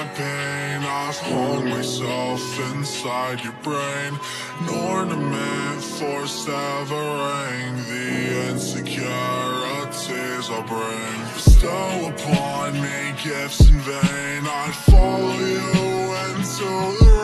my pain. I hold myself inside your brain. An ornament for severing The insecurities I bring. Bestow upon me gifts in vain. I'd follow you into the